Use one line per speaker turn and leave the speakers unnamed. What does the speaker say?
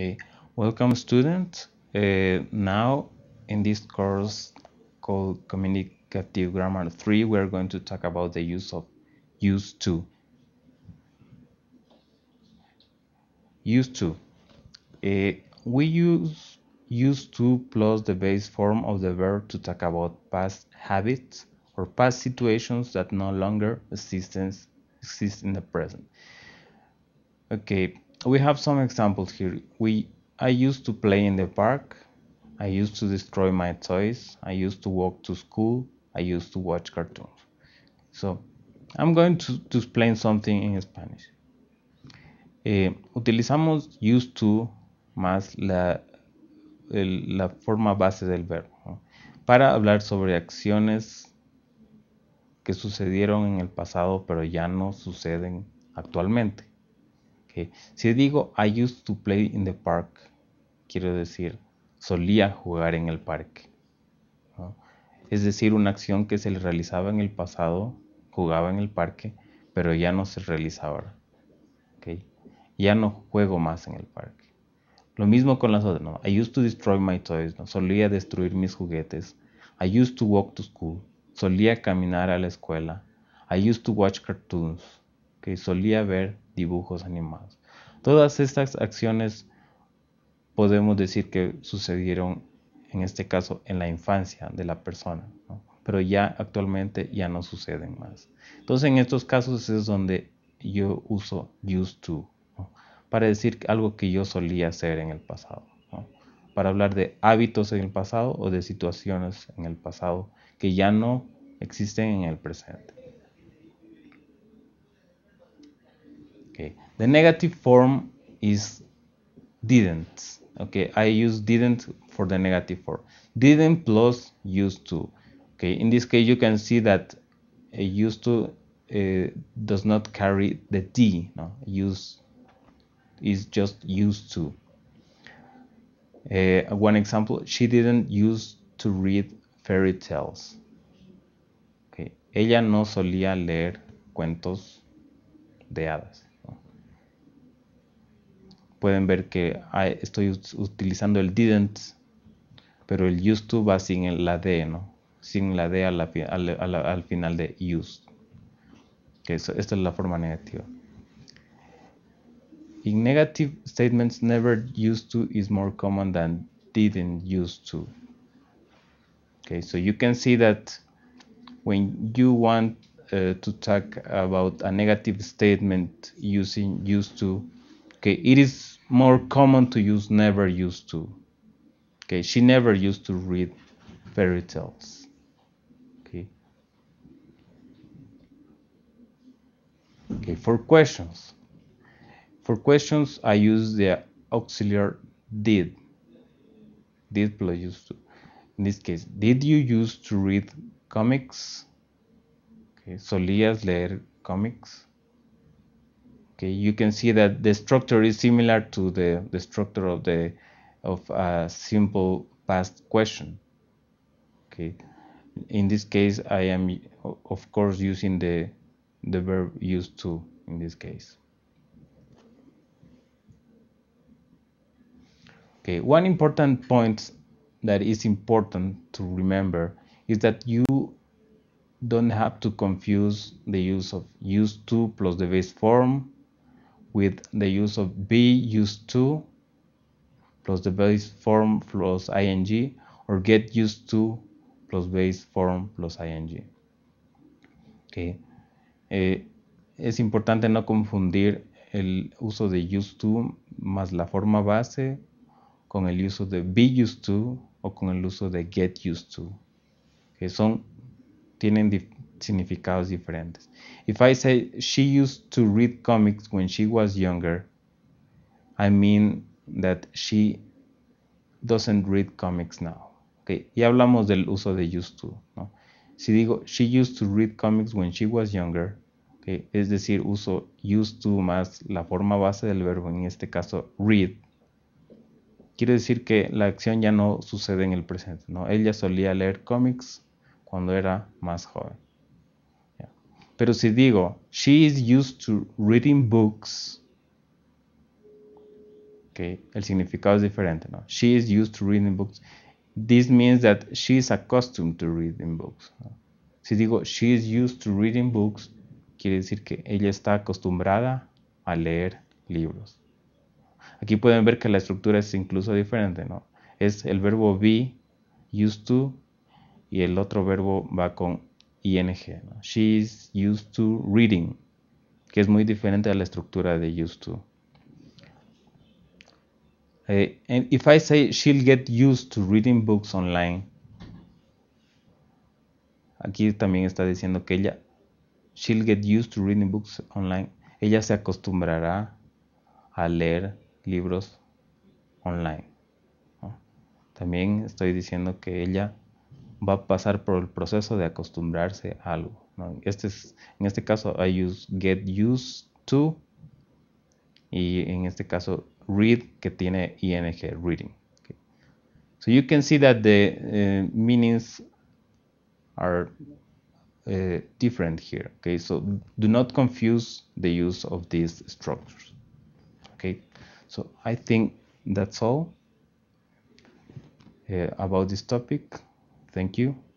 Okay, welcome students. Uh, now in this course called Communicative Grammar 3, we're going to talk about the use of use to. Use to. Uh, we use use to plus the base form of the verb to talk about past habits or past situations that no longer exist in the present. Okay, we have some examples here. We I used to play in the park. I used to destroy my toys. I used to walk to school. I used to watch cartoons. So, I'm going to, to explain something in Spanish. Eh, utilizamos used to más la, la forma base del verbo para hablar sobre acciones que sucedieron en el pasado pero ya no suceden actualmente. Si digo I used to play in the park, quiero decir solía jugar en el parque. Es decir, una acción que se le realizaba en el pasado, jugaba en el parque, pero ya no se realiza ahora. Ya no juego más en el parque. Lo mismo con las otras, ¿no? I used to destroy my toys, ¿no? Solía destruir mis juguetes. I used to walk to school. Solía caminar a la escuela. I used to watch cartoons. Okay. Solía ver dibujos animados. Todas estas acciones podemos decir que sucedieron, en este caso, en la infancia de la persona, pero ya actualmente ya no suceden más. Entonces, en estos casos es donde yo uso used to, para decir algo que yo solía hacer en el pasado, para hablar de hábitos en el pasado o de situaciones en el pasado que ya no existen en el presente. Okay. The negative form is didn't. Okay, I use didn't for the negative form. Didn't plus used to. Okay, in this case you can see that used to uh, does not carry the D. No, use is just used to. Uh, one example: She didn't use to read fairy tales. Okay, ella no solía leer cuentos de hadas. Pueden ver que estoy utilizando el didn't, pero el used to va sin la D, ¿no? Sin la D al, al final de used. Que esta es la forma negativa. In negative statements, never used to is more common than didn't used to. Okay, so you can see that when you want uh, to talk about a negative statement using used to, okay, it is more common to use never used to. Okay, she never used to read fairy tales. Okay. Okay, for questions. For questions, I use the auxiliary did. Did plus used to. In this case, did you used to read comics? Okay, solías leer comics? Okay, you can see that the structure is similar to the, the structure of the of a simple past question. Okay, in this case, I am of course using the the verb used to in this case. Okay, one important point that is important to remember is that you don't have to confuse the use of used to plus the base form with the use of be used to plus the base form plus ing or get used to plus base form plus ing. Okay. Eh, es importante no confundir el uso de used to más la forma base con el uso de be used to o con el uso de get used to, que son, tienen significados diferentes. If I say she used to read comics when she was younger, I mean that she doesn't read comics now. Okay, ya hablamos del uso de used to, ¿no? Si digo she used to read comics when she was younger, okay, es decir, uso used to más la forma base del verbo, en este caso read, quiere decir que la acción ya no sucede en el presente, ¿no? Ella solía leer cómics cuando era más joven. Pero si digo, she is used to reading books, Okay, el significado es diferente, ¿no? She is used to reading books. This means that she is accustomed to reading books. Si digo she is used to reading books, quiere decir que ella está acostumbrada a leer libros. Aquí pueden ver que la estructura es incluso diferente, ¿no? Es el verbo be, used to, y el otro verbo va con ing. ¿no? She is used to reading, que es muy diferente a la estructura de used to. And if I say she'll get used to reading books online, aquí también está diciendo que ella, she'll get used to reading books online, ella se acostumbrará a leer libros online. También estoy diciendo que ella va a pasar por el proceso de acostumbrarse a algo. Este es, en este caso, I use get used to y en este caso read que tiene ing reading. So you can see that the uh, meanings are uh, different here. Okay, so do not confuse the use of these structures. Okay, so I think that's all uh, about this topic. Thank you.